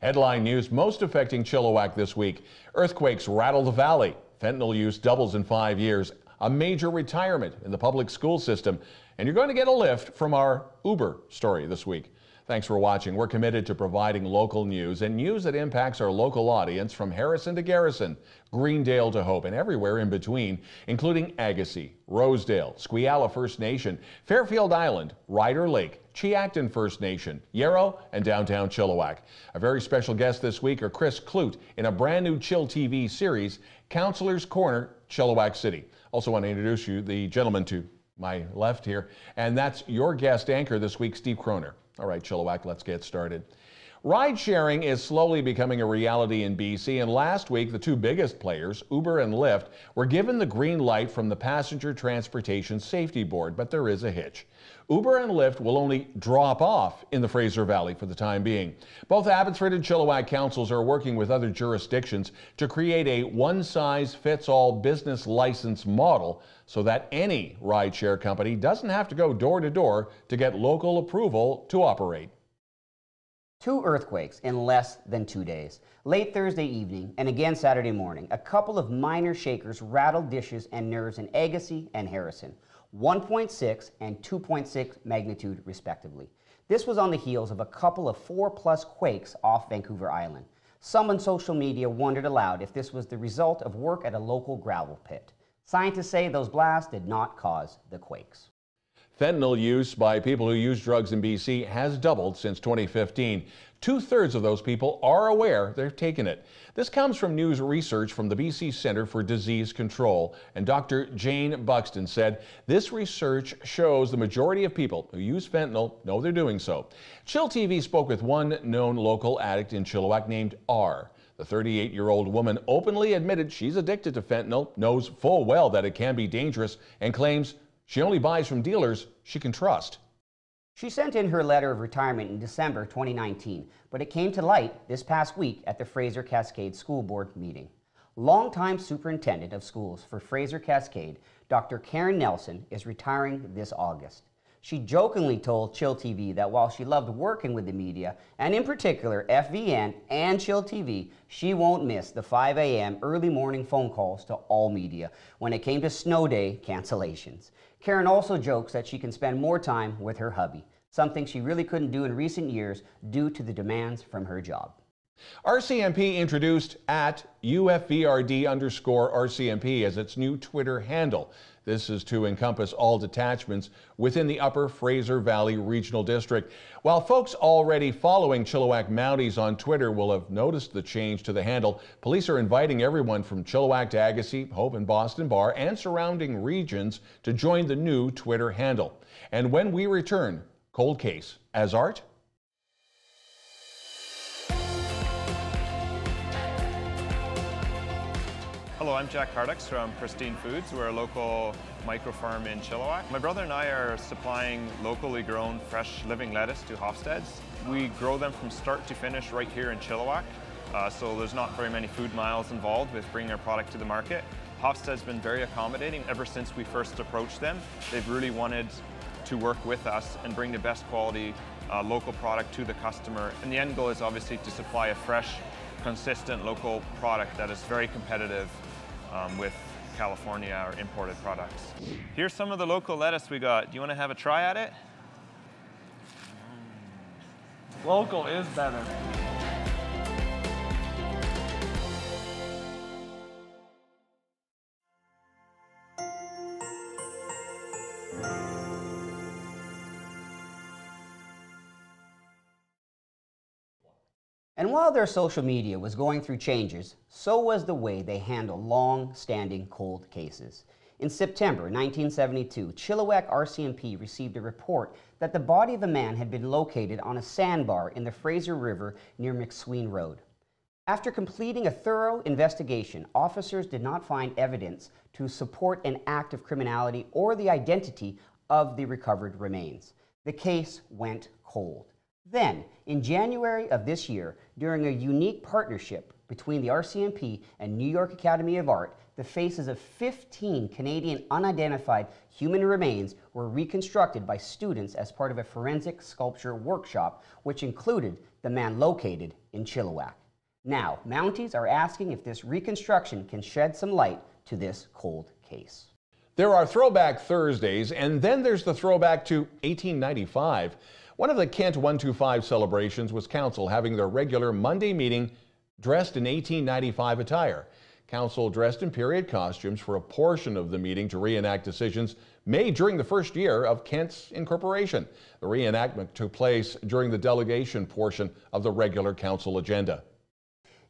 Headline news most affecting Chilliwack this week. Earthquakes rattle the valley. Fentanyl use doubles in five years. A major retirement in the public school system. And you're going to get a lift from our Uber story this week. Thanks for watching. We're committed to providing local news and news that impacts our local audience from Harrison to Garrison, Greendale to Hope, and everywhere in between, including Agassiz, Rosedale, Squiala First Nation, Fairfield Island, Ryder Lake, Tzeachten First Nation, Yarrow, and downtown Chilliwack. A very special guest this week are Chris Kloot in a brand new Chill TV series, Councillor's Corner, Chilliwack City. Also want to introduce you the gentleman to my left here, and that's your guest anchor this week, Steve Croner. All right, Chilliwack, let's get started. Ride sharing is slowly becoming a reality in BC, and last week the two biggest players, Uber and Lyft, were given the green light from the Passenger Transportation Safety Board, but there is a hitch. Uber and Lyft will only drop off in the Fraser Valley for the time being. Both Abbotsford and Chilliwack councils are working with other jurisdictions to create a one-size-fits-all business license model so that any rideshare company doesn't have to go door to door to get local approval to operate. Two earthquakes in less than two days. Late Thursday evening and again Saturday morning, a couple of minor shakers rattled dishes and nerves in Agassiz and Harrison, 1.6 and 2.6 magnitude respectively. This was on the heels of a couple of 4 plus quakes off Vancouver Island. Some on social media wondered aloud if this was the result of work at a local gravel pit. Scientists say those blasts did not cause the quakes. Fentanyl use by people who use drugs in BC has doubled since 2015. Two thirds of those people are aware they've taken it. This comes from news research from the BC Centre for Disease Control. And Dr. Jane Buxton said this research shows the majority of people who use fentanyl know they're doing so. Chill TV spoke with one known local addict in Chilliwack named R. The 38 year old woman openly admitted she's addicted to fentanyl, knows full well that it can be dangerous, and claims she only buys from dealers she can trust. She sent in her letter of retirement in December 2019, but it came to light this past week at the Fraser Cascade School Board meeting. Longtime superintendent of schools for Fraser Cascade, Dr. Karen Nelson, is retiring this August. She jokingly told Chill TV that while she loved working with the media, and in particular FVN and Chill TV, she won't miss the 5 a.m. early morning phone calls to all media when it came to snow day cancellations. Karen also jokes that she can spend more time with her hubby, something she really couldn't do in recent years due to the demands from her job. RCMP introduced at UFVRD underscore RCMP as its new Twitter handle. This is to encompass all detachments within the Upper Fraser Valley Regional District. While folks already following Chilliwack Mounties on Twitter will have noticed the change to the handle, police are inviting everyone from Chilliwack to Agassiz, Hope and Boston Bar and surrounding regions to join the new Twitter handle. And when we return, cold case as art Hello, I'm Jack Cardux from Pristine Foods. We're a local micro farm in Chilliwack. My brother and I are supplying locally grown fresh living lettuce to Hofstede's. We grow them from start to finish right here in Chilliwack, uh, so there's not very many food miles involved with bringing our product to the market. Hofstede's been very accommodating ever since we first approached them. They've really wanted to work with us and bring the best quality uh, local product to the customer. And the end goal is obviously to supply a fresh, consistent local product that is very competitive um, with California or imported products. Here's some of the local lettuce we got. Do you want to have a try at it? Local is better. While their social media was going through changes, so was the way they handled long-standing cold cases. In September 1972, Chilliwack RCMP received a report that the body of a man had been located on a sandbar in the Fraser River near McSween Road. After completing a thorough investigation, officers did not find evidence to support an act of criminality or the identity of the recovered remains. The case went cold. Then, in January of this year, during a unique partnership between the RCMP and New York Academy of Art, the faces of 15 Canadian unidentified human remains were reconstructed by students as part of a forensic sculpture workshop, which included the man located in Chilliwack. Now, Mounties are asking if this reconstruction can shed some light to this cold case. There are Throwback Thursdays, and then there's the throwback to 1895. One of the Kent 125 celebrations was Council having their regular Monday meeting dressed in 1895 attire. Council dressed in period costumes for a portion of the meeting to reenact decisions made during the first year of Kent's incorporation. The reenactment took place during the delegation portion of the regular council agenda.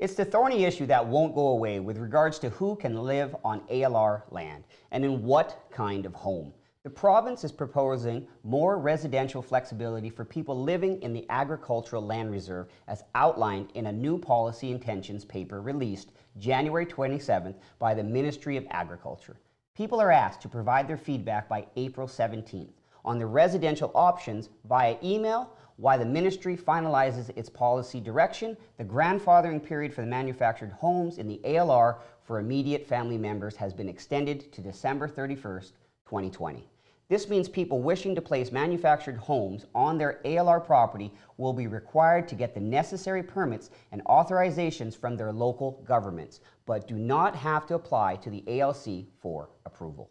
It's the thorny issue that won't go away with regards to who can live on ALR land and in what kind of home. The province is proposing more residential flexibility for people living in the agricultural land reserve as outlined in a new policy intentions paper released January 27th by the Ministry of Agriculture. People are asked to provide their feedback by April 17th on the residential options via email why the ministry finalizes its policy direction, the grandfathering period for the manufactured homes in the ALR for immediate family members has been extended to December 31st, 2020. This means people wishing to place manufactured homes on their ALR property will be required to get the necessary permits and authorizations from their local governments, but do not have to apply to the ALC for approval.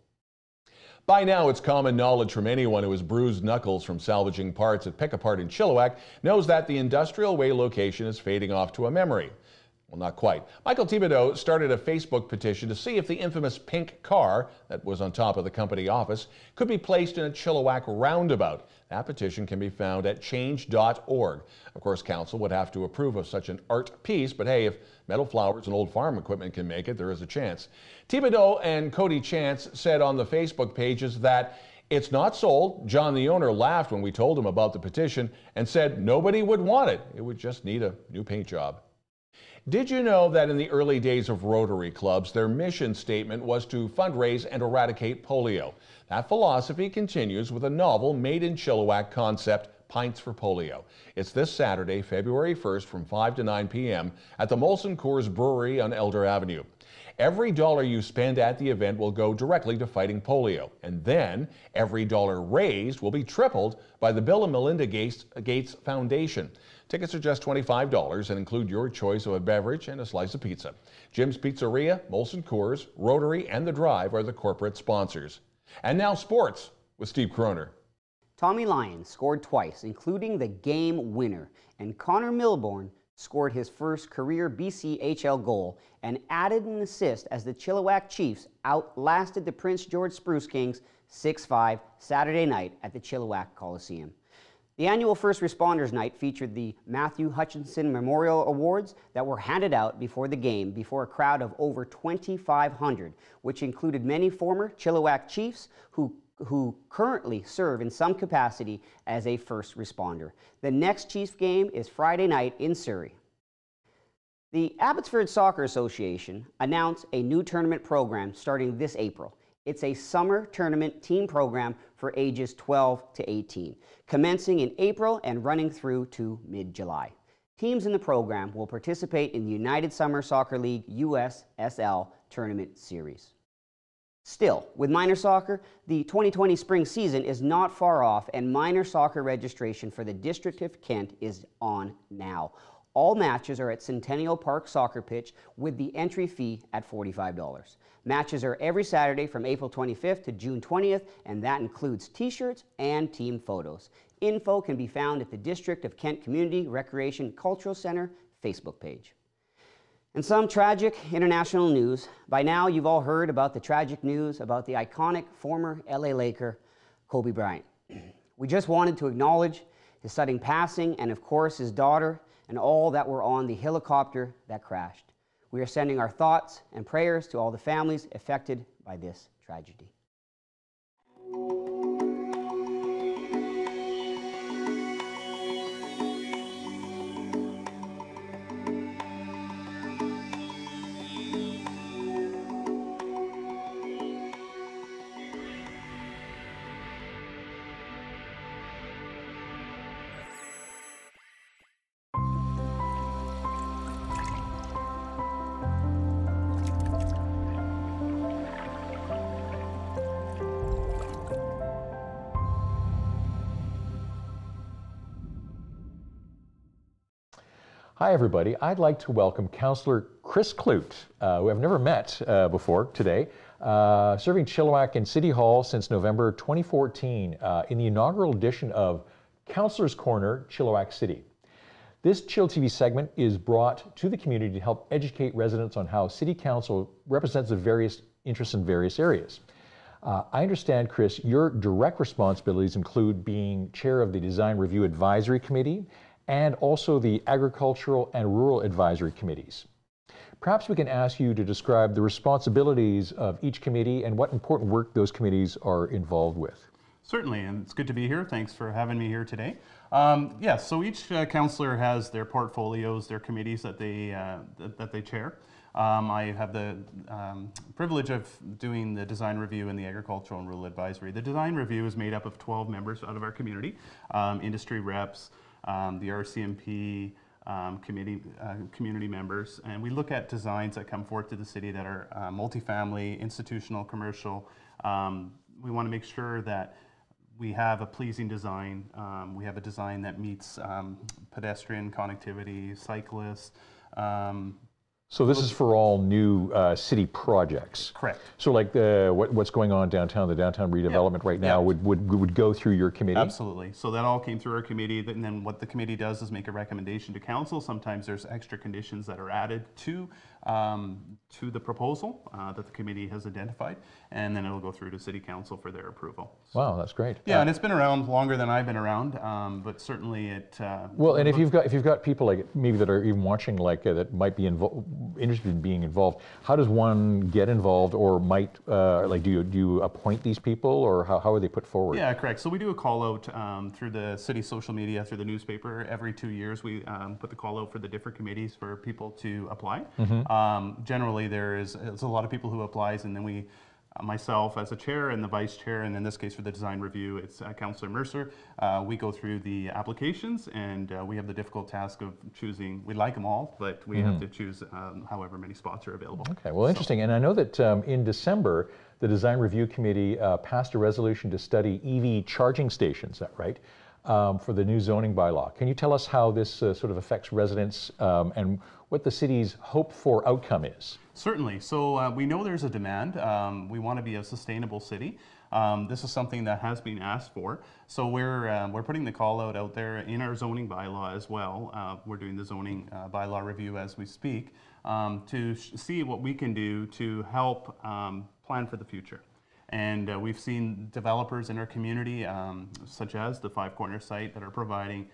By now, it's common knowledge from anyone who has bruised knuckles from salvaging parts at Pick Apart in Chilliwack knows that the Industrial Way location is fading off to a memory. Well, not quite. Michael Thibodeau started a Facebook petition to see if the infamous pink car that was on top of the company office could be placed in a Chilliwack roundabout. That petition can be found at change.org. Of course, council would have to approve of such an art piece, but hey, if metal flowers and old farm equipment can make it, there is a chance. Thibodeau and Cody Chance said on the Facebook pages that it's not sold. John, the owner, laughed when we told him about the petition and said nobody would want it. It would just need a new paint job. Did you know that in the early days of Rotary clubs, their mission statement was to fundraise and eradicate polio? That philosophy continues with a novel made in Chilliwack concept, Pints for Polio. It's this Saturday, February 1st from 5 to 9 p.m. at the Molson Coors Brewery on Elder Avenue. Every dollar you spend at the event will go directly to fighting polio. And then every dollar raised will be tripled by the Bill and Melinda Gates, Gates Foundation. Tickets are just $25 and include your choice of a beverage and a slice of pizza. Jim's Pizzeria, Molson Coors, Rotary, and The Drive are the corporate sponsors. And now sports with Steve Croner. Tommy Lyons scored twice, including the game winner, and Connor Milborn scored his first career BCHL goal and added an assist as the Chilliwack Chiefs outlasted the Prince George Spruce Kings 6-5 Saturday night at the Chilliwack Coliseum. The annual First Responders Night featured the Matthew Hutchinson Memorial Awards that were handed out before the game before a crowd of over 2,500, which included many former Chilliwack Chiefs who, who currently serve in some capacity as a first responder. The next Chiefs game is Friday night in Surrey. The Abbotsford Soccer Association announced a new tournament program starting this April. It's a summer tournament team program for ages 12 to 18, commencing in April and running through to mid-July. Teams in the program will participate in the United Summer Soccer League USSL Tournament Series. Still, with minor soccer, the 2020 spring season is not far off and minor soccer registration for the District of Kent is on now. All matches are at Centennial Park Soccer Pitch with the entry fee at $45. Matches are every Saturday from April 25th to June 20th, and that includes t-shirts and team photos. Info can be found at the District of Kent Community Recreation Cultural Center Facebook page. And some tragic international news. By now, you've all heard about the tragic news about the iconic former LA Laker, Kobe Bryant. We just wanted to acknowledge his sudden passing and, of course, his daughter, and all that were on the helicopter that crashed. We are sending our thoughts and prayers to all the families affected by this tragedy. Hi, everybody. I'd like to welcome Councillor Chris Kloot, uh, who I've never met uh, before today, uh, serving Chilliwack in City Hall since November 2014 uh, in the inaugural edition of Councillor's Corner, Chilliwack City. This Chill TV segment is brought to the community to help educate residents on how City Council represents the various interests in various areas. Uh, I understand, Chris, your direct responsibilities include being chair of the Design Review Advisory Committee and also the Agricultural and Rural Advisory Committees. Perhaps we can ask you to describe the responsibilities of each committee and what important work those committees are involved with. Certainly, and it's good to be here. Thanks for having me here today. Um, yes, yeah, so each uh, councillor has their portfolios, their committees that they uh, that, that, they chair. Um, I have the um, privilege of doing the design review and the agricultural and rural advisory. The design review is made up of 12 members out of our community, um, industry reps, um, the RCMP, um, committee, uh, community members, and we look at designs that come forth to the city that are uh, multifamily, institutional, commercial. Um, we want to make sure that we have a pleasing design. Um, we have a design that meets um, pedestrian connectivity, cyclists, um, so this is for all new uh, city projects? Correct. So like the, what, what's going on downtown, the downtown redevelopment right now would, would, would go through your committee? Absolutely. So that all came through our committee, and then what the committee does is make a recommendation to council. Sometimes there's extra conditions that are added to um, to the proposal uh, that the committee has identified, and then it'll go through to City Council for their approval. So, wow, that's great. Yeah, uh, and it's been around longer than I've been around, um, but certainly it. Uh, well, and if you've got if you've got people like maybe that are even watching like uh, that might be interested in being involved, how does one get involved, or might uh, like do you do you appoint these people, or how, how are they put forward? Yeah, correct. So we do a call out um, through the city social media, through the newspaper. Every two years, we um, put the call out for the different committees for people to apply. Mm-hmm. Um, generally, there is a lot of people who applies, and then we, uh, myself as a chair and the vice chair, and in this case for the design review, it's uh, Councillor Mercer. Uh, we go through the applications, and uh, we have the difficult task of choosing. We like them all, but we mm-hmm. have to choose um, however many spots are available. Okay, well, interesting. And I know that um, in December, the design review committee uh, passed a resolution to study EV charging stations. Is that right? Um, for the new zoning bylaw. Can you tell us how this uh, sort of affects residents um, and what the city's hope for outcome is? Certainly. So uh, we know there's a demand. Um, we want to be a sustainable city. Um, this is something that has been asked for. So we're, uh, we're putting the call out out there in our zoning bylaw as well. Uh, we're doing the zoning uh, bylaw review as we speak um, to see what we can do to help um, plan for the future. And uh, we've seen developers in our community, um, such as the Five Corner site, that are providing,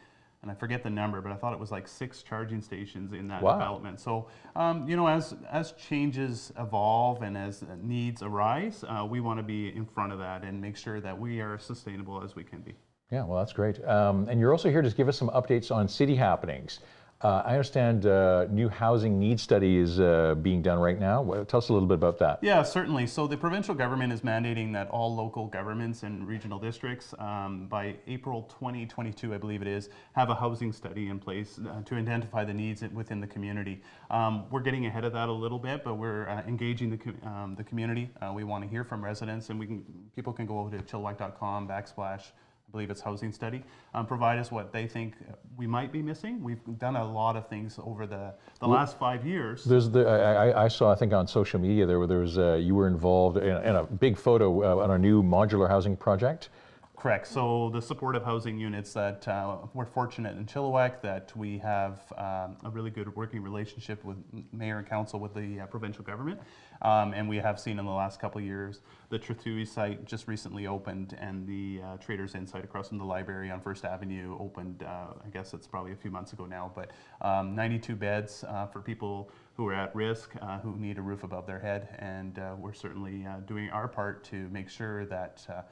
and I forget the number, but I thought it was like six charging stations in that wow. development. So, um, you know, as, as changes evolve and as needs arise, uh, we want to be in front of that and make sure that we are as sustainable as we can be. Yeah, well, that's great. Um, and you're also here to give us some updates on city happenings. Uh, I understand uh, new housing need study is uh, being done right now. Well, tell us a little bit about that. Yeah, certainly. So the provincial government is mandating that all local governments and regional districts um, by April 2022, I believe it is, have a housing study in place uh, to identify the needs within the community. Um, we're getting ahead of that a little bit, but we're uh, engaging the, com um, the community. Uh, we want to hear from residents, and we can people can go over to chilliwack.com backslash I believe it's housing study, um, provide us what they think we might be missing. We've done a lot of things over the, the well, last five years. There's the, I, I, saw, I think on social media, there, there was, uh, you were involved in, in a big photo uh, on a new modular housing project. Correct. So the supportive housing units that uh, we're fortunate in Chilliwack that we have um, a really good working relationship with mayor and council with the uh, provincial government. Um, and we have seen in the last couple of years, the Trethewey site just recently opened and the uh, Traders Inn site across from the library on First Avenue opened, uh, I guess it's probably a few months ago now, but um, 92 beds uh, for people who are at risk, uh, who need a roof above their head. And we're certainly doing our part to make sure that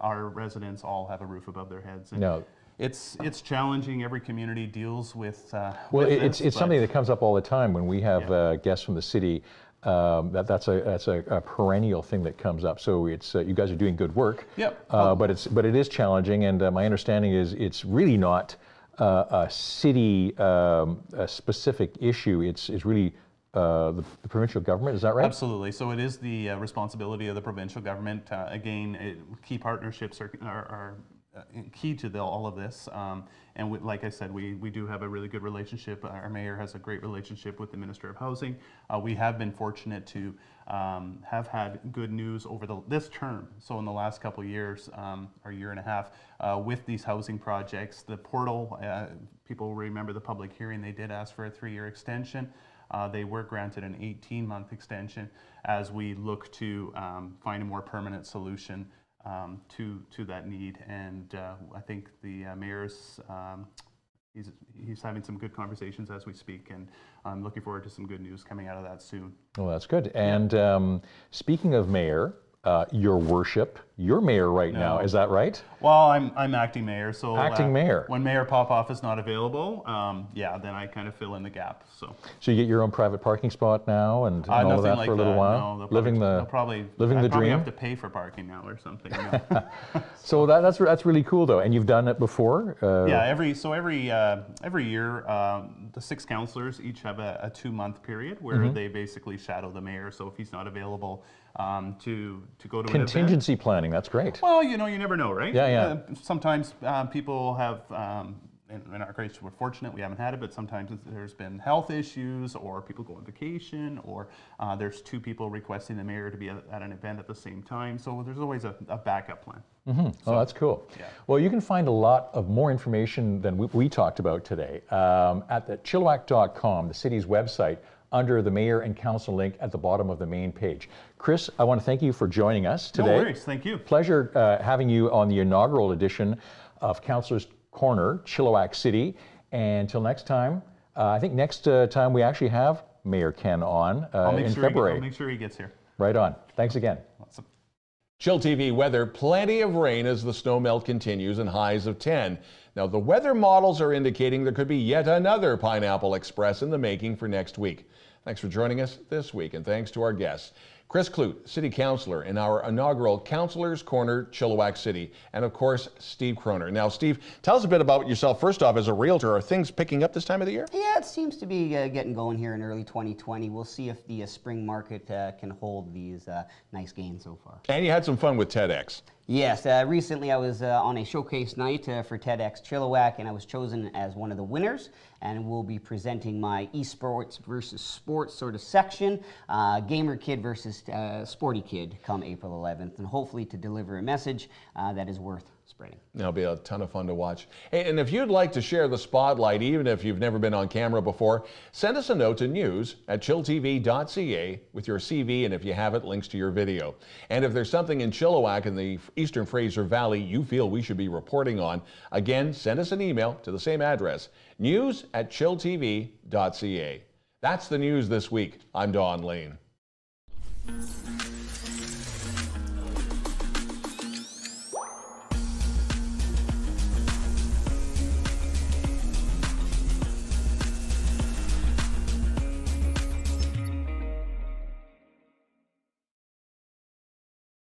our residents all have a roof above their heads. And no. It's, it's challenging. Every community deals with. Uh, well, with it's, this, it's something that comes up all the time when we have yeah. uh, guests from the city. Um, that, that's a that's a, a, perennial thing that comes up. So it's uh, you guys are doing good work. Yep. Uh, oh. But it's but it is challenging, and uh, my understanding is it's really not uh, a city um, a specific issue. It's it's really uh, the, the, provincial government. Is that right? Absolutely. So it is the uh, responsibility of the provincial government. Uh, again, it, key partnerships are, are, are uh, key to the, all of this. Um, and we, like I said, we, we do have a really good relationship. Our mayor has a great relationship with the Minister of Housing. Uh, we have been fortunate to um, have had good news over the, this term. So in the last couple years, um, or year and a half, uh, with these housing projects, the portal, uh, people remember the public hearing, they did ask for a three-year extension. Uh, they were granted an 18-month extension as we look to um, find a more permanent solution um, to to that need. And uh, I think the uh, mayor's um, he's he's having some good conversations as we speak, and I'm looking forward to some good news coming out of that soon. Well, that's good. And um, speaking of mayor, uh, your worship, you're mayor right now, is that right? Well, I'm, I'm acting mayor, so Acting mayor. When Mayor Popove is not available, um, yeah, then I kind of fill in the gap. So So you get your own private parking spot now and, and Uh, all of that like for a little that. while? No, they'll living probably, the they'll probably living I the probably dream. have to pay for parking now or something. yeah. So that, that's that's really cool though, and you've done it before. Uh, Yeah, every so every uh, every year, um, the six councilors each have a, a two month period where Mm-hmm. they basically shadow the mayor. So if he's not available um, to to go to Contingency planning. That's great. well, you know, you never know, right? Yeah, yeah. Uh, sometimes um, people have. Um, in, in our case, we're fortunate we haven't had it, but sometimes there's been health issues, or people go on vacation, or uh, there's two people requesting the mayor to be at, at an event at the same time. So there's always a, a backup plan. Oh, that's cool. yeah. Well, you can find a lot of more information than we, we talked about today um, at the chilliwack.com, the city's website, under the mayor and council link at the bottom of the main page. Chris, I want to thank you for joining us today. No worries, thank you. Pleasure uh, having you on the inaugural edition of Councilor's Corner, Chilliwack City. And until next time, uh, I think next uh, time we actually have Mayor Ken on uh, I'll make in sure he, February. I'll make sure he gets here. right on. Thanks again. Awesome. Chill TV weather, plenty of rain as the snow melt continues and highs of 10. Now, the weather models are indicating there could be yet another Pineapple Express in the making for next week. Thanks for joining us this week, and thanks to our guests. Chris Kloot, City Councilor in our inaugural Councilor's Corner, Chilliwack City, and of course, Steve Croner. Now, Steve, tell us a bit about yourself. First off, as a realtor, are things picking up this time of the year? Yeah, it seems to be uh, getting going here in early 2020. We'll see if the uh, spring market uh, can hold these uh, nice gains so far. And you had some fun with TEDx. Yes, uh, recently I was uh, on a showcase night uh, for TEDx Chilliwack, and I was chosen as one of the winners. And we'll be presenting my esports versus sports sort of section, uh, gamer kid versus uh, sporty kid, come April 11th, and hopefully to deliver a message uh, that is worth spreading. It'll be a ton of fun to watch. And if you'd like to share the spotlight, even if you've never been on camera before, send us a note to news at chilltv.ca with your CV and if you have it, links to your video. And if there's something in Chilliwack in the Eastern Fraser Valley you feel we should be reporting on, again, send us an email to the same address, news at chilltv.ca. That's the news this week. I'm Don Lehn.